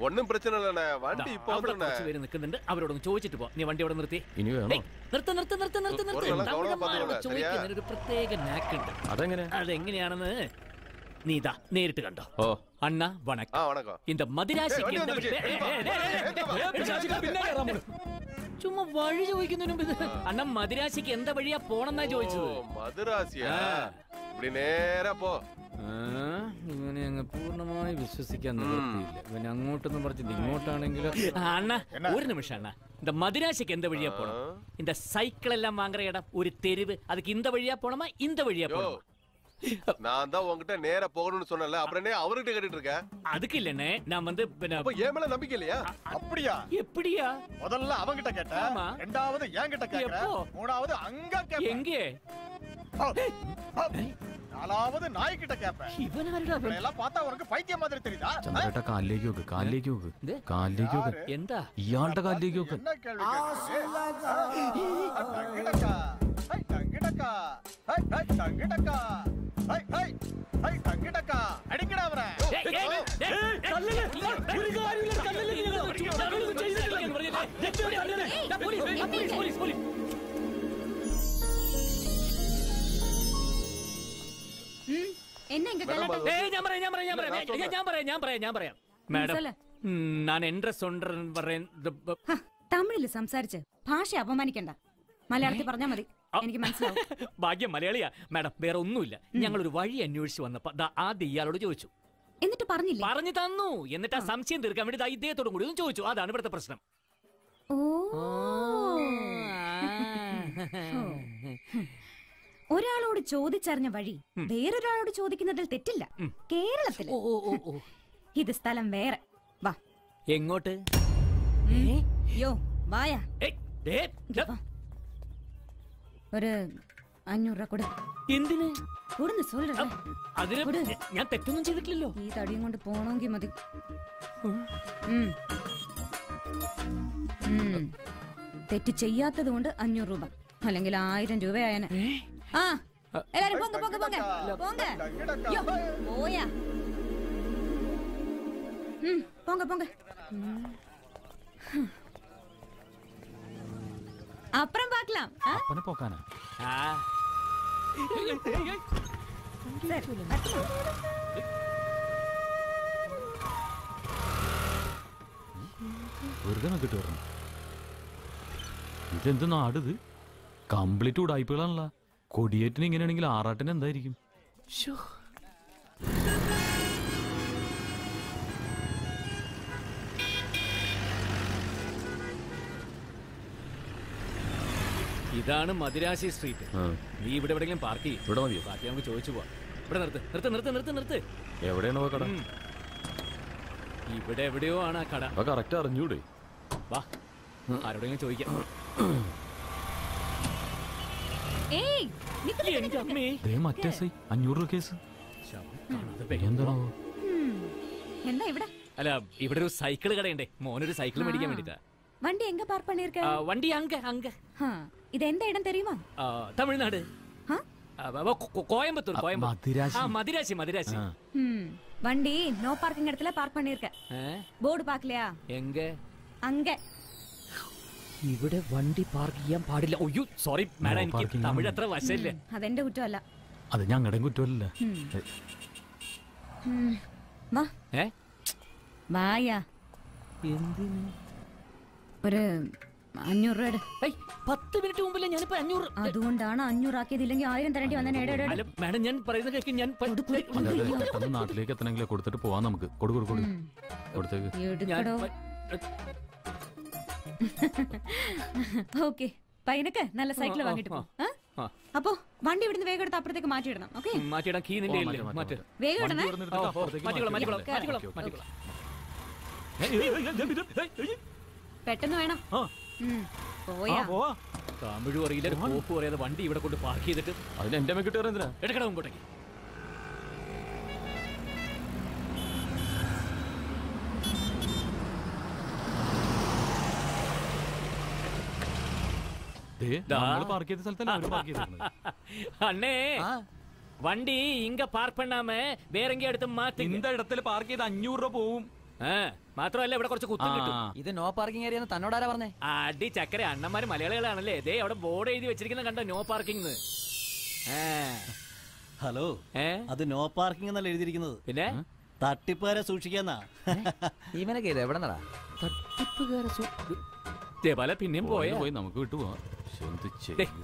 ഒന്നും பிரச்சனை இல்லண்ணே வண்டி இப்போ അവിടെ வந்துண்ணே കുറച്ച് പേര് നിൽക്കുന്നുണ്ട് അവരോടൊന്ന് ചോദിച്ചിട്ട് പോ നീ വണ്ടി അവിടെ നിർത്തി ഇനി വേണോ ഏയ്, നിർത്ത് നിർത്ത് നിർത്ത് നിർത്ത് നിർത്ത് ഒരു വെള്ളം കവള തമിഴന്മാരോട് പാത്രം ഇവിടെ, ചോദിക്കുന്നതിന് ഒരു പ്രത്യേക നാക്കുണ്ട് അതെങ്ങനെ അതെങ്ങനെയാണെന്ന് നീ ഇതാ നേരിട്ട് കണ്ടോ ഓ അണ്ണ വണക്കം ஆ வணக்கம் இந்த മദിരാശിക്ക് ഏയ്, എന്താ വണ്ടി ഏയ്, ഏയ്, ഏയ്, ഏയ്, ഏയ്, വണ്ടി ഏയ്, പിന്നെ കയറാൻ പോണു. ചുമ്മാ വഴി ചോദിക്കുന്നതിന് മുമ്പ് ഇത് അണ്ണ മദിരാശിക്ക് എന്താ വഴിയാ പോണെന്നാ ചോദിച്ചത് ஓ, മധുരാസിയാ ആ. இப்படி നേരെ പോ ആ, ഇവനെ അങ്ങ് പൂർണ്ണമായി വിശ്വസിക്കാൻ നിവൃത്തിയില്ല ഇവൻ അങ്ങോട്ടൊന്നും പറഞ്ഞത് ഇങ്ങോട്ടാണെങ്കിലും അണ്ണ ഒരു നിമിഷം അണ്ണ இந்த மதுராசிக்கு எந்த வழியா போனோம் இந்த சைக்கிள் எல்லாம் வாங்குற இடம் ஒரு தெருவு அதுக்கு இந்த வழியா போனோமா இந்த வழியா யோ போனோமா நான் தான் உன்கிட்ட நேரா போகணும்னு சொன்னல அப்புறம் என்ன அவர்கிட்ட கேட்டுட்டு இருக்க அதுக்கு இல்லண்ணே நான் வந்து பின்ன- அப்ப என் மேல நம்பிக்கை இல்லையா அப்படியா எப்படியா முதல்ல அவங்கிட்ட கேட்ட ஆமா. ரெண்டாவது என்கிட்ட கேக்குற எப்போ? மூணாவது அங்க கேப்ப எங்கே நாலாவது நாய்கிட்ட கேப்ப இவனாருடா இவனை எல்லாம் பார்த்தா உனக்கு பைத்தியம் மாதிரி தெரியுதா ചന്ദ്രേട്ട കാലിലേക്ക് നോക്ക് കാലിലേക്ക് നോക്ക് ഇത്? കാലിലേക്ക് നോക്ക് എന്താ ഇയാളുടെ കാലിലേക്ക് നോക്ക് என்ன கேள்வி கேக்குறது? தங்கிடக்கா ஹை தங்கிடக்கா ஹை ஹை தங்கிடக்கா ஹை ஹை ஹை தங்கிடக்கா அடிக்கடா அவரை ഏയ്, ഏയ്, ഏയ്, ഏയ്, കല്ലില്, ഒരു കാര്യമില്ല, കല്ലില് നിങ്ങൾ ചുമ്മാ ചെയ്തിട്ടില്ല തമിഴിൽ സംസാരിച്ച് ഭാഷ അപമാനിക്കണ്ട. മലയാളത്തിൽ പറഞ്ഞാ മതി. എനിക്ക് മനസ്സിലാവും. ഭാഗ്യം മലയാളിയാ. മാഡം വേറെ ഒന്നുമില്ല. ഞങ്ങൾ ഒരു വഴി അന്വേഷിച്ചു വന്നപ്പോ ദാ ആദ്യം ഇയാളോട് ചോദിച്ചു. എന്നിട്ട് പറഞ്ഞില്ല? പറഞ്ഞു തന്നു. എന്നിട്ട് ആ സംശയം തീർക്കാൻ വേണ്ടി ദാ ഇദ്ദേഹത്തോടും കൂടി ഒന്ന് ചോദിച്ചു. അതാണ് ഇവിടുത്തെ പ്രശ്നം. ഓ. ഒരാളോട് ചോദിച്ചറിഞ്ഞ വഴി വേറൊരാളോട് ചോദിക്കുന്നതിൽ തെറ്റില്ല. കേരളത്തിൽ. ഇത് സ്ഥലം വേറെ. വാ. എങ്ങോട്ട്? യോ വായാ. ഒരു അഞ്ഞൂറ് രൂപ കൊടു. എന്തിന്? കൊടുന്ന് ഞാൻ തെറ്റൊന്നും ചെയ്തിട്ടില്ലല്ലോ. ഈ തടിയും കൊണ്ട് പോണമെങ്കിൽ മതി. തെറ്റ് ചെയ്യാത്തത് കൊണ്ട് അഞ്ഞൂറ് രൂപ. അല്ലെങ്കിൽ ആയിരം രൂപയായനെ. ആ എല്ലാരും പോങ്ക പോങ്ക പോങ്ക പോങ്ക യ്യോ, പോയാ ഉം, പോങ്ക പോങ്ക ഉം. അപ്പുറം പാക്കലാം ആ? അപ്പനെ പോക്കാനാ ആ சரி, வரட்டுமா? വെറുതെ നോക്കിട്ട് വരണം ഇതെന്ത് നാടിത് കംപ്ലീറ്റ് ഉടായ്പകളാണല്ലോ കൊടിയേറ്റിന് ഇങ്ങനെയാണെങ്കിൽ ആറാട്ടിന് എന്തായിരിക്കും? ശ്ശോ. ഇതാണ് മദിരാശി സ്ട്രീറ്റ്. ആ, നീ ഇവിടെ എവിടെയെങ്കിലും പാർക്ക് ചെയ്യും. ഇവിടെ മതിയോ? ബാക്കി നമുക്ക് ചോദിച്ചു പോവാം. ഇവിടെ നിർത്ത് നിർത്ത് നിർത്ത് നിർത്ത് നിർത്ത്. എവിടെയാണ് കട? ഉം. ഇവിടെ എവിടെയോ ആണ് ആ കട. അപ്പൊ കറക്റ്റ് അറിഞ്ഞൂടെ? വാ ആരോടെങ്കിലും ചോദിക്കാം ഏയ് നിക്ക് നിക്ക് എന്റെ നിക്ക് അമ്മേ ദേ മറ്റേ സൈ അഞ്ഞൂറ് രൂപ കേസ് ശവം കാണാതെ പെയ്യുന്നു. എന്താണോ ഉം. എന്താ ഇവിടെ അല്ല ഇവിടെ ഒരു സൈക്കിൾ കടയുണ്ടേ മോനൊരു സൈക്കിൾ മേടിക്കാൻ വേണ്ടിട്ടാ வண்டி எங்க பார்க் பண்ணிருக்க വണ്ടി അങ്ക അങ്ക ஆ, இது எந்த இடம் தெரியுமா ആ, തമിഴ്നാട് ஆ? ആ, വ- കൊ- കൊ- കോയമ്പത്തൂർ കോയമ്പത്തൂർ മദിരാശി. ആ മദിരാശി മദിരാശി ആ ம் வண்டி நோ பார்க்கிங் இடத்துல பார்க் பண்ணிருக்க ഏ? போர்டு பார்க்கலையா എങ്ക அங்க ഇവിടെ വണ്ടി പാർക്ക് ചെയ്യാൻ പാടില്ല. ഒയ്യോ സോറി മാഡം എനിക്ക് തമിഴ് അത്ര വശമില്ല. അതെന്റെ കുറ്റമല്ല. അത് ഞങ്ങളുടെ കുറ്റമല്ല. വാ. ഏ? വായാ. എന്തിന്? ഒരു അഞ്ഞൂറ് രൂപ പത്ത് മിനിറ്റ് മുമ്പില്ല ഞാനിപ്പോ അഞ്ഞൂറ് അതുകൊണ്ടാണ് അഞ്ഞൂറ് ആക്കിയത് ഇല്ലെങ്കിൽ ആയിരം തരേണ്ടി വന്ന മാഡം ഞാൻ പറയുന്നത് കേൾക്കും ഞാൻ നാട്ടിലേക്ക് എത്തണമെങ്കിൽ കൊടുത്തിട്ട് പോവാൻ നമുക്ക്. കൊടു ഓക്കെ പയ്യനക്ക് നല്ല സൈക്കിൾ വാങ്ങിട്ട് പോ. അപ്പോ വണ്ടി ഇവിടുന്ന് വേഗം എടുത്ത് അപ്പുറത്തേക്ക് മാറ്റിയിടണം ഓക്കെ മാറ്റിയിടാം. കീ നിന്റെ ഓ, മാറ്റ് മാറ്റാം. വേഗം ഇടണേ. പെട്ടെന്ന് വേണം. പോയാ. തമിഴും അറിയില്ല കോപ്പും അറിയാതെ വണ്ടി ഇവിടെ കൊണ്ട് പാർക്ക് ചെയ്തിട്ട് അതിന് എന്റെ അമ്മ കിട്ടിയ എന്തിനാ? എടുക്കണം മുമ്പോട്ടേക്ക് அண்ணே வண்டி இங்க பார்க் பண்ணாம வேற எங்கேயும் எடுத்து மாத்துங்க இந்த இடத்துல പാർക്ക് ചെയ്ത് അഞ്ഞൂറ് രൂപ പോവും ആ മാത്രമല്ല ഇവിടെ കുറച്ച് കുത്തും കിട്ടും ആ. ഇത് നോ പാർക്കിംഗ് ഏരിയ തന്നോടാരാ പറഞ്ഞേ അടി ചക്കര അണ്ണന്മാര് മലയാളികളാണല്ലേ ദേ അവിടെ ബോർഡ് എഴുതി വെച്ചിരിക്കുന്ന കണ്ടോ നോ പാർക്കിംഗ് ഹലോ ഏ അത് നോ പാർക്കിംഗ് എന്നല്ല എഴുതിയിരിക്കുന്നത് പിന്നെ തട്ടിപ്പുകാരെ സൂക്ഷിക്കാന്നാ ഇവനൊക്കെ ഇത് എവിടെ നടാ ജയപാല പിന്നെയും പോയ പോയി നമുക്ക് വിട്ടുപോവാം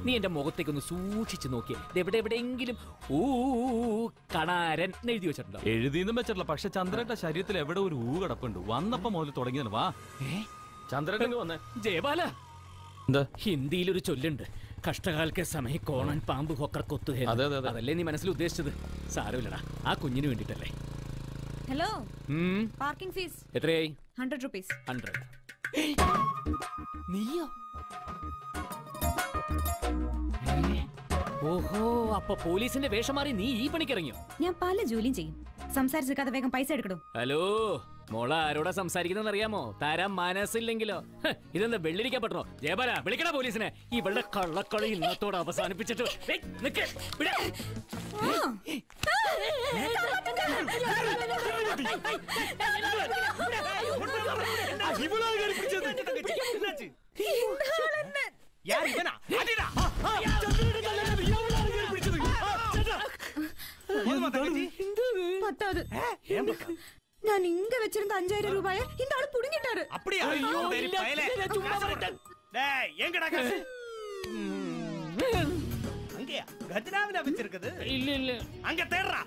നീ എന്റെ മുഖത്തേക്ക് ഒന്ന് സൂക്ഷിച്ചു നോക്കിയേ. ദേ എവിടെ എവിടെയെങ്കിലും ഊ കണാരൻ എഴുതി വെച്ചിട്ടുണ്ടോ? എഴുതിയെന്നും വെച്ചിട്ടില്ല പക്ഷെ ചന്ദ്രന്റെ ശരീരത്തിൽ എവിടെ ഒരു ഊ കിടപ്പുണ്ട്? വന്നപ്പോ മുതൽ തുടങ്ങിയത് വാ. ചന്ദ്രൻ വന്നേ? ജയപാല എന്താ? ഹിന്ദിയിൽ ഒരു ചൊല്ലുണ്ട്. കഷ്ടകാലത്തെ സമയം കോണൻ പാമ്പ് ഹൊക്കർ കൊത്തു അതെ, അതെ, അതെ. അതല്ലേ നീ മനസ്സിൽ ഉദ്ദേശിച്ചത്? സാരമില്ലടാ. ആ കുഞ്ഞിന് വേണ്ടിട്ടല്ലേ. ഹലോ പാർക്കിംഗ് ഫീസ് എത്രയായി? ഹൺഡ്രഡ് റുപ്പീസ് ഹൺഡ്രഡ് നീയോ? ഓഹോ അപ്പൊ പോലീസിന്റെ വേഷം മാറി നീ ഈ പണിക്കിറങ്ങിയോ ഞാൻ പല ജോലിയും ചെയ്യും. സംസാരിച്ചിരിക്കാതെ വേഗം പൈസ എടുക്കടോ? ഹലോ മോള ആരോടാ സംസാരിക്കുന്ന അറിയാമോ തരാൻ മനസ്സില്ലെങ്കിലോ? ഇതെന്താ വെള്ളിരിക്കപ്പെട്ടോ ജയബാല വിളിക്കണ പോലീസിനെ. ഇവളുടെ കള്ളക്കളി ഇന്നത്തോടെ അവസാനിപ്പിച്ചിട്ട്. ഏയ്, பத்தாது. நான் இங்க வச்சிருந்த அஞ்சாயிரம் ரூபாய இந்த ஆளு புடுங்கிட்டாரு. அப்படியா? ஐயோ வெரி பயல. சும்மா வரட்டும் டேய் எங்கடா காசு? அங்கயா? கஜனாவில வச்சிருக்குது. இல்ல இல்ல. அங்க தேடுறா.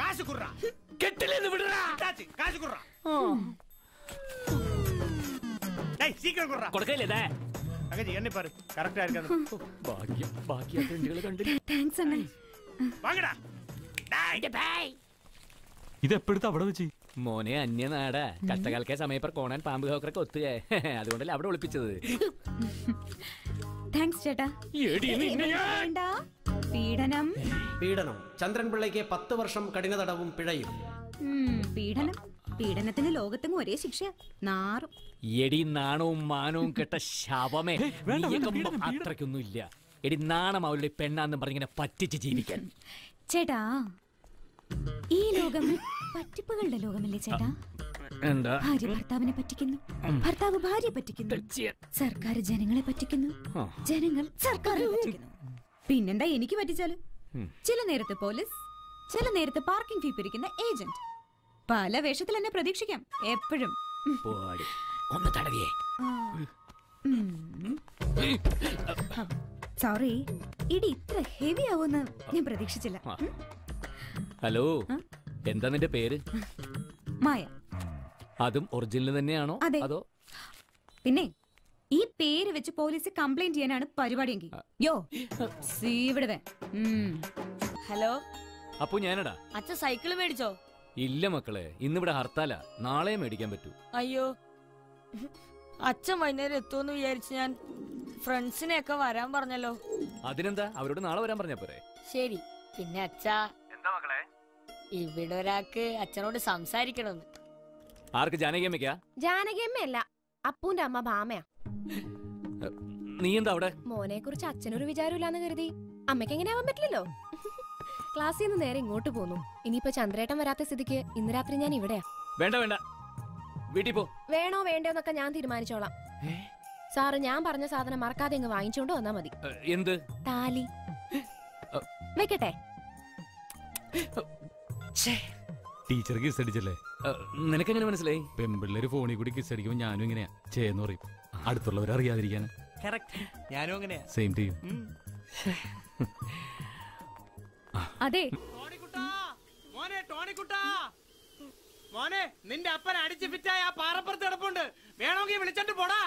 காசு குடுறா. கெட்டில இருந்து விடுறா. காசு குடுறா. டேய் சீக்கிரம் குடுறா കൊടുക്കല്ലേ ദേ. தங்கச்சி என்ன பாரு கரெக்டா இருக்காது ഭാഗ്യം ബാക്കി ആ ഫ്രണ്ടുകൾ കണ്ടില്ല താങ്ക്സ് അണ്ണൻ வாங்கடா டேய் ഇത് എപ്പോഴത്തെ അവിടെ വെച്ച് മോനെ അന്യനാടാ കഷ്ടകാലക്കെ സമയപ്പർ കോണാൻ പാമ്പ് ഹോക്കറൊക്കെ ഒത്തുകയെ അതുകൊണ്ടല്ലേ അവിടെ ഒളിപ്പിച്ചത് താങ്ക്സ് ചേട്ടാ എടി നിന്നെ ഞാൻ- വേണ്ട പീഡനം പീഡനം ചന്ദ്രൻപിള്ളയ്ക്ക് പത്ത് വർഷം കഠിന തടവും പിഴയും ഉം, പീഡനം പീഡനത്തിന് ലോകത്തെങ്ങും ഒരേ ശിക്ഷ നാറും. എടി നാണവും മാനവും കെട്ട ശവമേ. അത്രയ്ക്കൊന്നും ഇല്ല എടി നാണം അവളുടെ പെണ്ണാന്ന് പറഞ്ഞിങ്ങനെ പറ്റിച്ച് ജീവിക്കാൻ. ചേട്ടാ ഈ ലോകം പറ്റിപ്പുകളുടെ ലോകമല്ലേ ചേട്ടാ? ഭാര്യ ഭർത്താവിനെ പറ്റിക്കുന്നു. ഭർത്താവ് ഭാര്യയെ പറ്റിക്കുന്നു. സർക്കാർ ജനങ്ങളെ പറ്റിക്കുന്നു. ജനങ്ങൾ സർക്കാരിനെ പറ്റിക്കുന്നു. പിന്നെന്താ എനിക്ക് പറ്റിച്ചാൽ? ചില നേരത്തെ പോലീസ് ചില നേരത്തെ പാർക്കിംഗ് ഫീ പിരിക്കുന്ന ഏജന്റ് പല വേഷത്തിൽ എന്നെ പ്രതീക്ഷിക്കാം. എപ്പോഴും. പോടി. ഒന്ന് തടവിയേ. സോറി ഇടി ഇത്ര ഹെവി ആവുമെന്ന് ഞാൻ പ്രതീക്ഷിച്ചില്ല. ഹലോ എന്താ നിന്റെ പേര്? മായ. അതും ഒറിജിനൽ തന്നെയാണോ? അതോ. പിന്നെ ഈ പേര് വെച്ച് പോലീസ് കംപ്ലൈന്റ് ചെയ്യാനാണ് പരിപാടിയെങ്കിൽ. യോ സീ ഇവിടെ ഹലോ അപ്പൊ ഞാനടാ. അച്ഛൻ സൈക്കിൾ മേടിച്ചോ? ഇല്ല മക്കളെ ഇന്നിവിടെ ഹർത്താല. നാളെ മേടിക്കാൻ പറ്റൂ. അയ്യോ. അച്ഛൻ വൈകുന്നേരം എത്തുമെന്ന് വിചാരിച്ച് ഞാൻ ഫ്രണ്ട്സിനെയൊക്കെ വരാൻ പറഞ്ഞല്ലോ. അതിനെന്താ? അവരോട് നാളെ വരാൻ പറഞ്ഞ പോരെ. ശരി. പിന്നെ അച്ഛാ എന്താ ഇവിടെ ഒരാൾക്ക് അച്ഛനോട് സംസാരിക്കണമെന്ന്. ആർക്ക്? ജാനകിയമ്മയ്ക്കാ ജാനകിയമ്മയല്ല അപ്പൂന്റെ അമ്മ ഭാമയാ നീ എന്താ അവിടെ? മോനെ കുറിച്ച് അച്ഛനൊരു വിചാരമില്ലാന്ന് കരുതി. അമ്മയ്ക്ക് എങ്ങനെയാവാൻ പറ്റില്ലല്ലോ? ക്ലാസ്സിൽ നിന്ന് നേരെ ഇങ്ങോട്ട് പോന്നു. ഇനിയിപ്പോ ചന്ദ്രേട്ടൻ വരാത്ത സ്ഥിതിക്ക് ഇന്ന് രാത്രി ഞാൻ ഇവിടെയാ. വേണ്ട വേണ്ട. വീട്ടിൽ പോ. വേണോ വേണ്ടോന്നൊക്കെ ഞാൻ തീരുമാനിച്ചോളാം. സാറ് ഞാൻ പറഞ്ഞ സാധനം മറക്കാതെ ഇങ്ങ് വാങ്ങിച്ചോണ്ട് വന്നാ മതി. എന്ത്? താലി. വെക്കട്ടെ? Teacher kiss അടിച്ചല്ലേ? നിനക്കെങ്ങനെ മനസ്സിലായി? പെമ്പിള്ളേര് ഫോണിൽ കൂടി കിസ് അടിക്കുമ്പോ ഞാനും ഇങ്ങനെയാ. ചേന്ന് പറയും. അടുത്തുള്ളവർ അറിയാതിരിക്കാൻ ഞാനും അങ്ങനെയാ. സെയിം ടീം അതെ. മോനെ ടോണിക്കുട്ടാ. മോനെ നിന്റെ അപ്പൻ അടിച്ച് ഫിറ്റായ ആ പാറപ്പുറത്ത് കിടപ്പുണ്ട്. വേണമെങ്കിൽ വിളിച്ചിട്ട് പോടാ.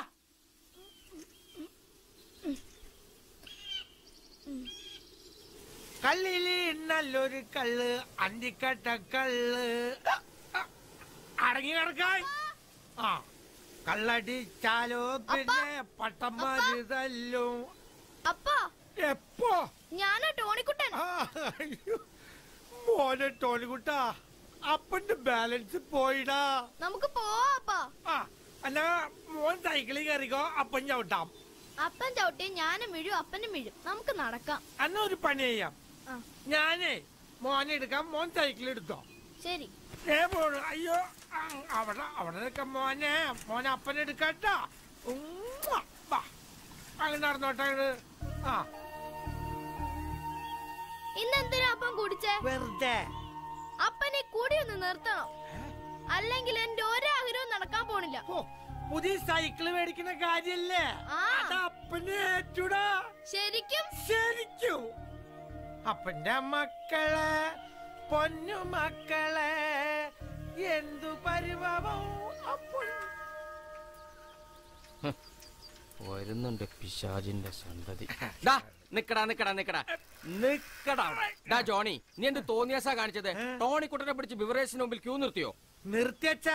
കല്ലിൽ നല്ലൊരു കള്ള് അന്തിക്കട്ട കള്ള്. അടങ്ങി കിടക്കാൻ ആ കള്ളടിച്ചാലോ പിന്നെ പട്ടം തല്ലും അപ്പാ. എപ്പോ? ഞാനാ ടോണിക്കുട്ടൻ. ആ. മോനെ ടോണിക്കുട്ട അപ്പന്റെ ബാലൻസ് പോയിടാ. നമുക്ക് പോവാ അല്ല മോൻ സൈക്കിളിൽ കയറിക്കോ അപ്പൻ ചവിട്ടാം. അപ്പൻ ചവിട്ടി ഞാനും വീഴും അപ്പനും വീഴും. നമുക്ക് നടക്കാം. അന്ന ഒരു പണി ചെയ്യാം. ആ. ഞാനേ മോനെ എടുക്കാം മോൻ സൈക്കിൾ എടുത്തോ. ശരി. ഏ പോണു അയ്യോ ആ, അവിടെ അവിടെ നിൽക്കാം മോനെ. മോനെ അപ്പനെ അങ്ങനെ നടന്നോട്ടെ അങ്ങട്. ആ ഇന്നെന്തിനാ അപ്പം കുടിച്ചേ? വെറുതെ. അപ്പനെ കൂടി ഒന്ന് നിർത്തണം. അല്ലെങ്കിൽ എന്റെ ഒരാഗ്രഹവും നടക്കാൻ പോണില്ല. പുതിയ സൈക്കിൾ മേടിക്കുന്ന കാര്യല്ലേ. അപ്പനെ ഏറ്റുടാ. ശരിക്കും? ശരിക്കും. അപ്പന്റെ മക്കളെ പൊന്നു മക്കളെ എന്തു പരിഭവം അപ്പോൾ? വരുന്നുണ്ട് പിശാജിന്റെ സന്തതി. നിക്കടാ നിക്കടാ നിക്കടാ. നിക്കടാ. ഡാ ജോണി നീ എന്ത് തോന്നിയാസാ കാണിച്ചത്? ടോണി കുട്ടനെ പിടിച്ച് ബിവറേജിന് മുമ്പിൽ ക്യൂ നിർത്തിയോ? നിർത്തിയച്ച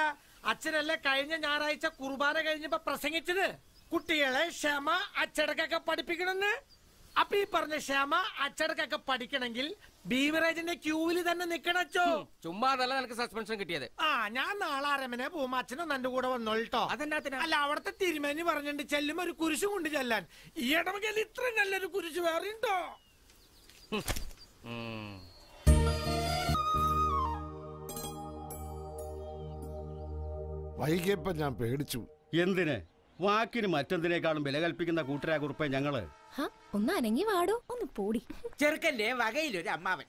അച്ഛനല്ലേ കഴിഞ്ഞ ഞായറാഴ്ച കുർബാന കഴിഞ്ഞപ്പോ പ്രസംഗിച്ചത്? കുട്ടികളെ ക്ഷമ അച്ചടക്കൊക്കെ പഠിപ്പിക്കണമെന്ന്? അപ്പൊ ഈ പറഞ്ഞ ക്ഷമ അച്ചടക്കൊക്കെ പഠിക്കണമെങ്കിൽ ബീവറേജിന്റെ ക്യൂവിൽ തന്നെ നിക്കണച്ചോ ചുമ്മാതല്ല നിനക്ക് സസ്പെൻഷൻ കിട്ടിയത്. ആ ഞാൻ നാളെ അരമനെ പോകുമ്പോ അച്ഛനും തന്റെ കൂടെ വന്നോട്ടോ അതെന്നാത്തിന് അല്ല അവിടത്തെ തിരുമേനി പറഞ്ഞിട്ട് ചെല്ലുമ്പോ ഒരു കുരിശ് കൊണ്ട് ചെല്ലാൻ. ഈ ഇടവകയിൽ ഇത്രയും നല്ലൊരു കുരിശ് വേറെ ഉണ്ടോ. വൈകിയപ്പോ ഞാൻ പേടിച്ചു. എന്തിന്? വാക്കിന് മറ്റെന്തിനേക്കാളും വില കൽപ്പിക്കുന്ന കൂട്ടരാ കുറിപ്പേ ഞങ്ങൾ. ഒന്ന് അനങ്ങി വാടോ ഒന്ന് പോടി. ചെറുക്കന്റെ വകയിലൊരു അമ്മാവൻ.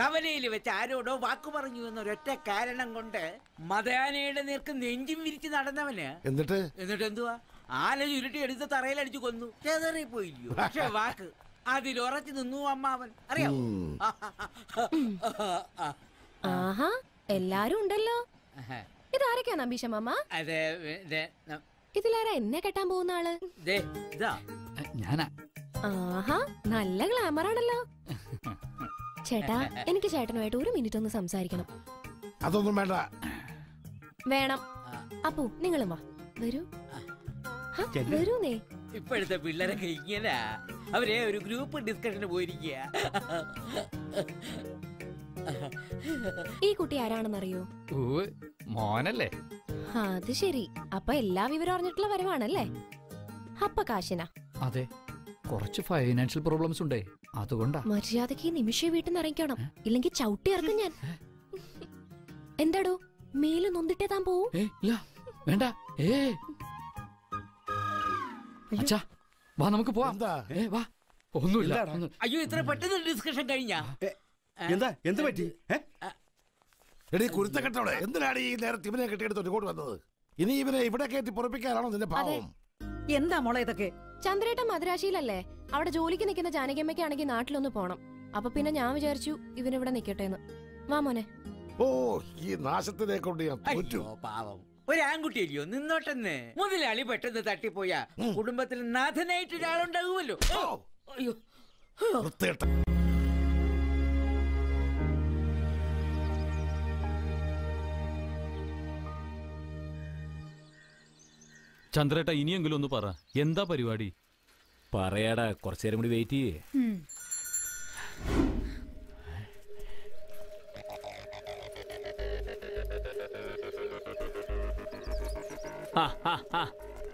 കവലയിൽ വെച്ച് ആരോടോ വാക്കു പറഞ്ഞു എന്നൊരൊറ്റ കാരണം കൊണ്ട് മതയാനയുടെ നേർക്ക് നെഞ്ചും വിരിച്ച് നടന്നവന്. എന്നിട്ട്? എന്നിട്ട് എന്തുവാ? ആല ചുരുട്ടി എടുത്ത് തറയിലടിച്ചു കൊന്നു. ചെതറി പോയില്ലയോ പക്ഷെ വാക്ക്. അതിലുറച്ചു നിന്നു അമ്മാവൻ. അറിയാമോ ആഹാ എല്ലാരും ഉണ്ടല്ലോ. ഇതാരൊക്കെയാ നമ്പീശ മാമ? അതെ ദേ, ന- ഇതിലാരാ എന്നെ കെട്ടാൻ പോകുന്ന ആൾ? ദേ, ഇതാ. ഞാനാ. ആഹാ നല്ല ഗ്ലാമർ ആണല്ലോ. ചേട്ടാ എനിക്ക് ചേട്ടനുമായിട്ട് ഒരു മിനിറ്റ് ഒന്ന് സംസാരിക്കണം. അതൊന്നും വേണ്ട. വേണം. അപ്പു നിങ്ങളും വാ. വരൂ. വരൂന്നേ. ഇപ്പോഴത്തെ പിള്ളേരൊക്കെ ഇങ്ങനെ. അവരെ ഒരു ഗ്രൂപ്പ് ഡിസ്കഷന് പോയിരിക്കുക ഈ കുട്ടി ആരാണെന്നറിയോ? മോനല്ലേ? അത് ശരി. അപ്പൊ എല്ലാ വിവരം അറിഞ്ഞിട്ടുള്ള വരവാണല്ലേ? അപ്പ കാശിന. അതെ. കുറച്ച് ഫൈനാൻഷ്യൽ പ്രോബ്ലംസ് ഉണ്ടേ. അതുകൊണ്ടാ. മര്യാദയ്ക്ക് ഈ നിമിഷം വീട്ടിൽ നിന്ന് ഇറങ്ങിക്കണം. ഇല്ലെങ്കിൽ ചവിട്ടി ഇറക്കും ഞാൻ. എന്താടോ? മേൽ നൊന്നിട്ടേ താൻ പോവും? ഇല്ല. വേണ്ട. ഏ. അച്ഛാ വാ നമുക്ക് പോവാം. ഒന്നുമില്ല. അയ്യോ ഇത്ര പെട്ടെന്ന് ഡിസ്കഷൻ കഴിഞ്ഞാ? എന്താ? എന്ത് പറ്റി? എടീ കുരുത്തക്കെട്ടോടെ എന്തിനാണ് ഈ നേരത്തെ ഇവനെ കെട്ടിയെടുത്തോട്ട് ഇങ്ങോട്ട് വന്നത്? ഇനി ഇവനെ ഇവിടെ കയറ്റി പുറപ്പിക്കാനാണോ നിന്റെ പാവം? എന്താ മോളെ ഇതൊക്കെ? ചന്ദ്രേട്ടൻ മദ്രാശിയിലല്ലേ? അവിടെ ജോലിക്ക് നിൽക്കുന്ന ജാനകിയമ്മയ്ക്കാണെങ്കിൽ നാട്ടിലൊന്ന് പോണം. അപ്പൊ പിന്നെ ഞാൻ വിചാരിച്ചു ഇവനിവിടെ നിക്കട്ടെ എന്ന് വാ മോനെ. ഓ ഈ നാശത്തിനെ കൊണ്ട് ഞാൻ തോറ്റു. അയ്യോ, പാവം. ഒരു ആൺകുട്ടിയല്ലയോ നിന്നോട്ടെന്ന് മുതലാളി പെട്ടെന്ന് തട്ടിപ്പോയാ കുടുംബത്തിൽ നാഥനായിട്ട് ഒരാളുണ്ടാകുമല്ലോ ഓ, അയ്യോ. വൃത്തികെട്ട ചന്ദ്രേട്ട ഇനിയെങ്കിലും ഒന്ന് പറ. എന്താ പരിപാടി? പറയാടാ കുറച്ചു നേരം കൂടി വെയിറ്റ് ചെയ്യേ.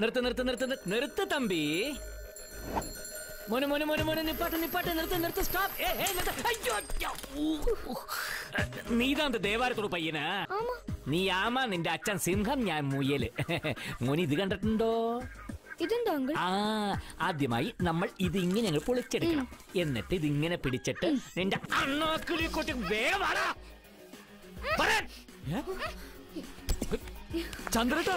നിർത്ത് നിർത്ത് നിർത്ത് നിർത്ത്. തമ്പി. മോനെ മോനെ മോനെ മോനെ നിപ്പാട്ട് നിപ്പാട്ട്. നിർത്ത് നിർത്ത് സ്റ്റോപ്പ്. നീതാന്ത് ദേവാരത്തോട് പയ്യനാ? നീ ആമ നിന്റെ അച്ഛൻ സിംഹം ഞാൻ മുയൽ. മോനി ഇത് കണ്ടിട്ടുണ്ടോ? ഇതെന്തോ ആ ആദ്യമായി നമ്മൾ ഇത് ഇങ്ങനെ അങ്ങ് പൊളിച്ചെടുക്കണം. എന്നിട്ട് ഇതിങ്ങനെ പിടിച്ചിട്ട് നിന്റെ അണ്ണാക്കിളി കൊട്ടി ചന്ദ്രട്ട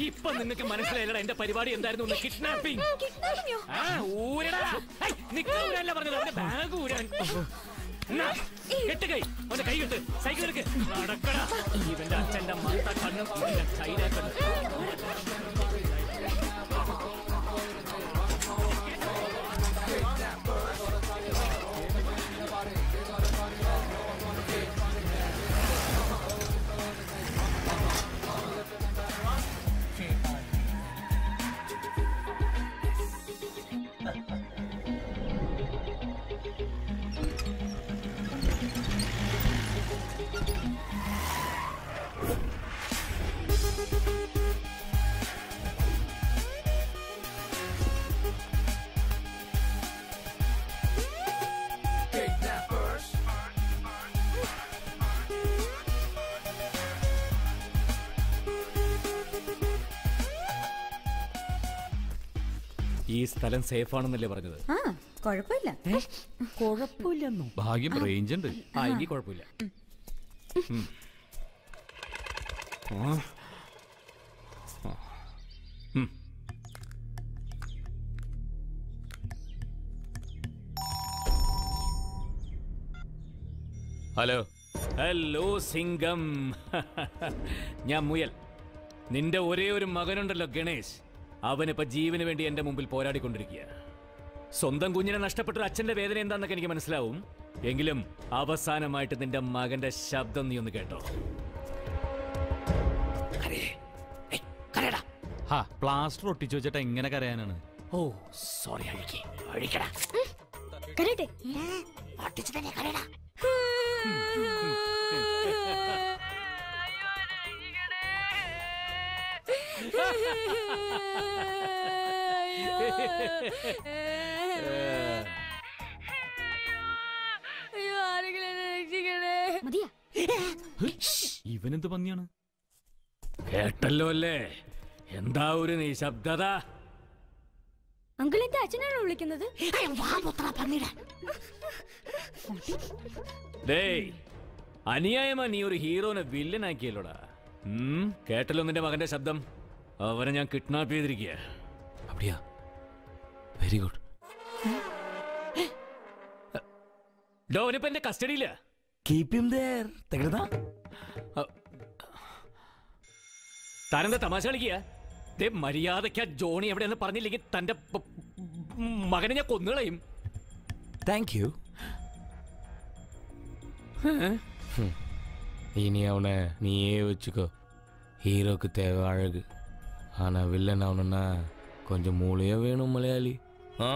ഇപ്പൊ നിനക്ക് മനസ്സിലായില്ലടാ എന്റെ പരിപാടി എന്തായിരുന്നു കിഡ്നാപ്പിംഗ് ആ ഊരടാ. നിക്കൂരല്ല നിക്ക പറഞ്ഞത്? അവന്റെ ബാഗ് ഊരാൻ എന്നാ, കെട്ട് കൈ കെട്ട്. സൈക്കിൾ എടുക്ക്. നടക്കടാ. ഇവന്റെ അച്ഛന്റെ മത്ത കണ്ണും ഇവന്റെ ചൈനക്കണ്ണും ഈ സ്ഥലം സേഫ് ആണെന്നല്ലേ പറഞ്ഞത്? ആ കുഴപ്പമില്ല. കുഴപ്പമില്ലെന്നോ? ഭാഗ്യം റേഞ്ച് ഉണ്ട്. ആ ഇനി കുഴപ്പമില്ല. ഹലോ. ഹലോ സിംഗം. ഞാൻ മുയൽ. നിന്റെ ഒരേ ഒരു മകനുണ്ടല്ലോ ഗണേശ് അവനിപ്പോ ജീവന് വേണ്ടി എന്റെ മുമ്പിൽ പോരാടിക്കൊണ്ടിരിക്കുക സ്വന്തം കുഞ്ഞിനെ നഷ്ടപ്പെട്ട അച്ഛന്റെ വേദന എന്താന്നൊക്കെ എനിക്ക് മനസ്സിലാവും. എങ്കിലും അവസാനമായിട്ട് നിന്റെ മകന്റെ ശബ്ദം നീ ഒന്ന് കേട്ടോ. ഹാ പ്ലാസ്റ്റർ ഒട്ടിച്ചു വെച്ചിട്ട് എങ്ങനെ കരയാനാണ്? ഓ സോറി അഴിക്കേ. അഴിക്കടാ. കരട്ടെ. കരയടാ എന്നെ ഇവനെന്ത് പന്നിയാണ് കേട്ടല്ലോ അല്ലേ? എന്താ ഒരു നിശബ്ദത? അങ്കിൾ എന്റെ അച്ഛനാണോ വിളിക്കുന്നത്? അനിയായമാ നീ ഒരു ഹീറോനെ വില്ലനാക്കിയല്ലോടാ ഉം, കേട്ടല്ലോ നിന്റെ മകന്റെ ശബ്ദം. അവനെ ഞാൻ കിഡ്നാപ്പ് ചെയ്തിരിക്കുക അപ്പടിയാ വെരി ഗുഡ് ഡോനിപ്പോ എന്റെ കസ്റ്റഡിയില്ല കീപ് ഹിം ദേർ തകർന്നാ താനെന്താ തമാശ കളിക്കുക ദേ മര്യാദയ്ക്ക് ആ ജോണി എവിടെയെന്ന് പറഞ്ഞില്ലെങ്കിൽ തന്റെ പ- മകനെ ഞാൻ കൊന്നുകളയും താങ്ക് യു இனி அவனை நீயே வச்சுக்கோ ஹீரோக்கு தேவை அழகு ஆனால் வில்லன் ஆகணும்னா கொஞ்சம் மூளையே வேணும் மலையாளி ஆ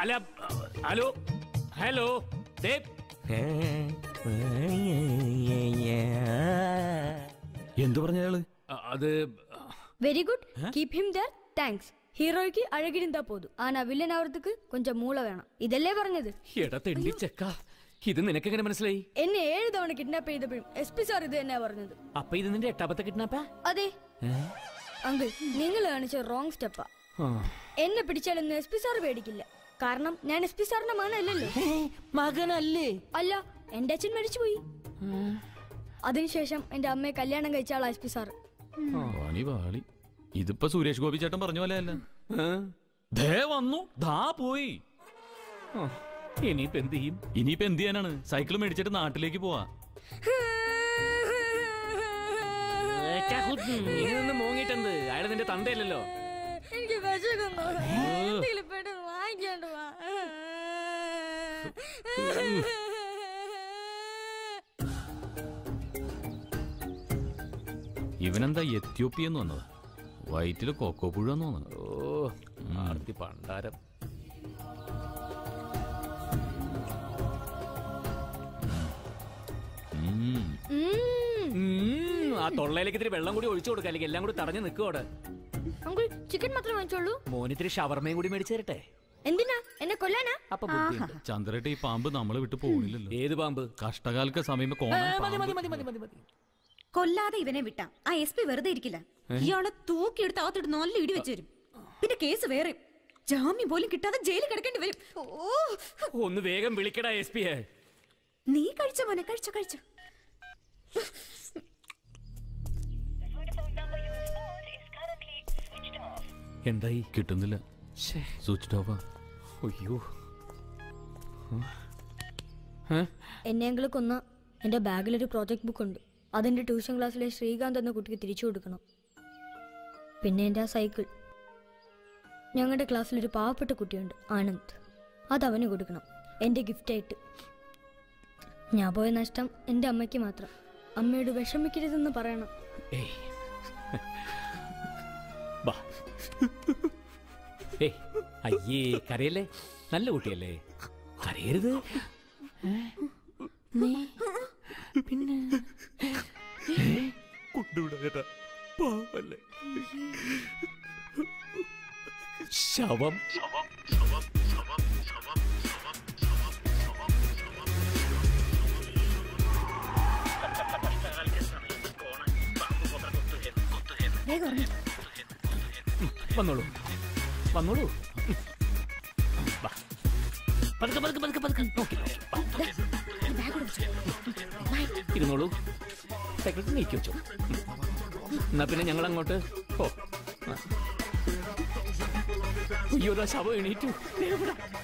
അല്ല ഹലോ ഹലോ ദേ എന്തു പറഞ്ഞ അയാള് അത് very good keep him there thanks ஹீரோய்க்கு அழகிருந்தா போதும் ஆனா வில்லன் ஆவறதுக்கு கொஞ்சம் மூளை வேணும் இதெல்லாம் പറഞ്ഞത് എടാ തെണ്ടി ചെക്ക ഇത് നിനക്കെങ്ങനെ മനസ്സിലായി? എന്നെ ഏഴ് തവണ കിഡ്നാപ്പ് ചെയ്തപ്പോഴും എസ് പി സാർ ഇത് തന്നെ പറഞ്ഞത്. അപ്പൊ ഇത് നിന്റെ എട്ടാമത്തെ കിഡ്നാപ്പാ അതെ. അങ്കിൾ നിങ്ങൾ കാണിച്ച റോങ് സ്റ്റെപ്പാ എന്നെ പിടിച്ചാലൊന്നും എസ് പി സാർ പേടിക്കില്ല. കാരണം ഞാൻ എസ് പി സാറിന്റെ മകനല്ലല്ലോ. മകനല്ലേ? അല്ല എന്റെ അച്ഛൻ മരിച്ചുപോയി. അതിനുശേഷം എന്റെ അമ്മയെ കല്യാണം കഴിച്ച ആളാ എസ് പി സാർ ഇതിപ്പോ സുരേഷ് ഗോപി ചേട്ടൻ പറഞ്ഞ പോലെ അല്ല ദേ വന്നു. ദാ പോയി. ഇനിയിപ്പോ എന്ത് ചെയ്യും? ഇനിയിപ്പോ എന്ത് ചെയ്യാനാണ്? സൈക്കിൾ മേടിച്ചിട്ട് നാട്ടിലേക്ക് പോവാ. ഇനി നിന്ന് മോങ്ങിട്ടെന്ത് അയാൾ നിന്റെ തന്തയല്ലല്ലോ. എനിക്ക് വിശക്കുന്നു. എന്തെങ്കിലും പെട്ടെന്ന് വാങ്ങിക്കാണ്ട് വാ. ഇവനെന്താ എത്യോപ്യെന്ന് വന്നത്? വയറ്റിൽ കൊക്കോ പുഴ തോന്നുന്നു. ഓ ആർത്തി പണ്ടാരം. ആ തൊള്ളയിലേക്ക് ഇത്തിരി വെള്ളം കൂടി ഒഴിച്ചു കൊടുക്കുക അല്ലെങ്കിൽ എല്ലാം കൂടി തടഞ്ഞു നിൽക്കും അങ്കിൾ ചിക്കൻ മാത്രം വാങ്ങിച്ചോളൂ? മോനിത്തിരി ഷവർമയും കൂടി മേടിച്ചു തരട്ടെ? എന്തിനാ? എന്നെ കൊല്ലാനാ? അപ്പൊ. ചന്ദ്രേട്ട ഈ പാമ്പ് നമ്മളെ വിട്ട് പോകുന്നില്ലല്ലോ ഏത് പാമ്പ്? കഷ്ടകാലക്ക് സമയം കൊല്ലാതെ ഇവനെ വിട്ടാ. ആ എസ് പി വെറുതെ ഇരിക്കില്ല. ഇയാളെ തൂക്കിയെടുത്ത് അകത്തിട്ട് നല്ല ഇടി വെച്ച് വരും. പിന്നെ കേസ് വേറെ. ജാമ്യം പോലും കിട്ടാതെ ജയിലിൽ കിടക്കേണ്ടി വരും. ഓ ഒന്ന് വേഗം വിളിക്കടാ എസ് പി നീ കഴിച്ചോ മോനെ? കഴിച്ചോ കഴിച്ചോ. എന്തായി? കിട്ടുന്നില്ല. സ്വിച്ച് ഓഫാ അയ്യോ. എന്നെ അങ്കിൾ കൊന്ന എന്റെ ബാഗിലൊരു പ്രോജക്റ്റ് ബുക്ക് ഉണ്ട്. അതെന്റെ ട്യൂഷൻ ക്ലാസ്സിലെ ശ്രീകാന്ത് എന്ന കുട്ടിക്ക് തിരിച്ചു കൊടുക്കണം. പിന്നെ എന്റെ ആ സൈക്കിൾ ഞങ്ങളുടെ ക്ലാസ്സിൽ ഒരു പാവപ്പെട്ട കുട്ടിയുണ്ട് ആനന്ദ്. അത് അവന് കൊടുക്കണം എന്റെ ഗിഫ്റ്റായിട്ട് ഞാൻ പോയ നഷ്ടം എന്റെ അമ്മയ്ക്ക് മാത്രം. അമ്മയോട് വിഷമിക്കരുതെന്ന് പറയണം. ഏയ്. ബാ. ഏയ് അയ്യേ കരയല്ലേ? നല്ല കുട്ടിയല്ലേ? കരയരുത്. നീ പിന്നെ കൊണ്ടുവിടാ പാവല്ലേ? ശവം. വേഗം വന്നോളൂ. വന്നോളൂ. പതുക്കെ പതുക്കെ പതുക്കെ പതുക്കെ. നോക്കി. ഇരുന്നോളൂ. സൈക്കിൾ നീക്കി വെച്ചു. എന്നാ പിന്നെ ഞങ്ങൾ അങ്ങോട്ട് ഓ. അയ്യോ ശവം എണീറ്റു. ദേ ഇവിടെ.